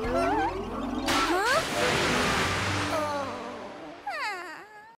Whoa.